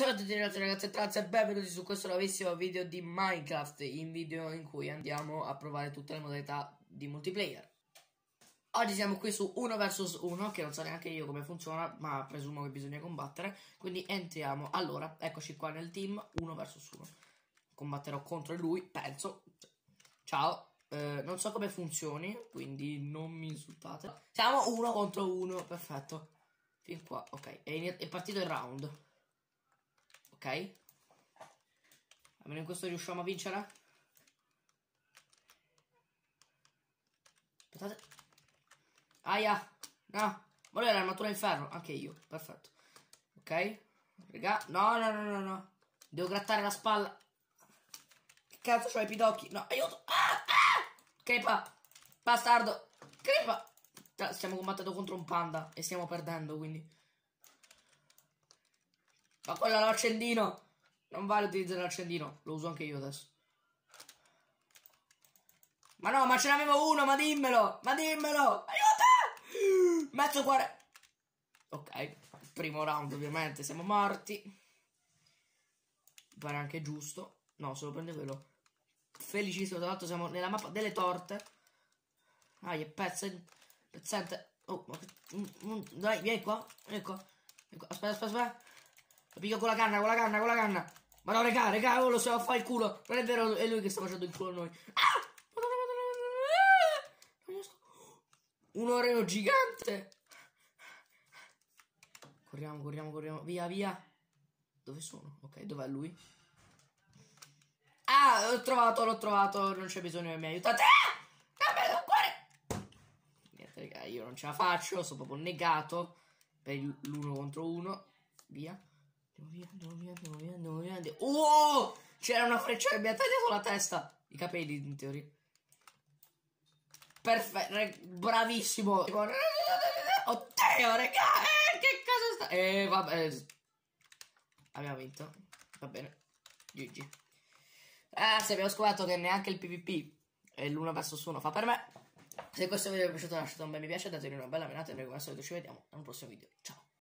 Ciao a tutti ragazzi e ragazze e benvenuti su questo nuovissimo video di Minecraft In video in cui andiamo a provare tutte le modalità di multiplayer. Oggi siamo qui su 1 vs 1 che non so neanche io come funziona ma presumo che bisogna combattere. Quindi entriamo, allora eccoci qua nel team 1 vs 1 Combatterò contro lui, penso. Ciao, eh, non so come funzioni quindi non mi insultate. Siamo 1 contro 1, perfetto. Fin qua, ok, è partito il round Ok. Almeno in questo riusciamo a vincere. Aspettate. Aia. No. Volevo l'armatura in ferro. Anche io. Perfetto. Ok. Raga. No, no, no, no, no. Devo grattare la spalla. Che cazzo c'ho i pidocchi? No, aiuto. Ah, ah! Crepa. Bastardo. Crepa. Stiamo combattendo contro un panda e stiamo perdendo, quindi. Ma quello è l'accendino. Non vale utilizzare l'accendino. Lo uso anche io adesso. Ma no, ma ce n'avevo uno, ma dimmelo. Ma dimmelo. Aiuto! Mezzo cuore. Ok. Primo round, ovviamente. Siamo morti. Pare anche giusto. No, se lo prende quello. Felicissimo. Tra l'altro siamo nella mappa delle torte. Ah, è pezze. Pezzente. Oh, ma... Mm, mm, dai, vieni qua. Vieni qua. Aspetta, aspetta, aspetta. Lo piglio con la canna, con la canna, con la canna. Ma no, regà, regà, oh, lo so, fa il culo. Non è vero, è lui che sta facendo il culo a noi. Ah! Un oreo gigante. Corriamo, corriamo, corriamo. Via, via. Dove sono? Ok, dov'è lui? Ah, l'ho trovato, l'ho trovato. Non c'è bisogno che mi aiutate. Ah! Niente, raga, io non ce la faccio. Sono proprio negato per l'uno contro uno. Via. Andiamo andiamo via, andiamo via, andiamo. Oh! C'era una freccia che mi ha tagliato la testa. I capelli, in teoria. Perfetto, bravissimo. Oddio, raga, eh, che cosa sta... Eh, vabbè. Abbiamo vinto. Va bene. GG. Ah, se abbiamo scoperto che neanche il PvP e l'uno versus uno fa per me. Se questo video vi è piaciuto lasciate un bel mi piace, datevi una bella menata e noi come al solito ci vediamo al prossimo video. Ciao.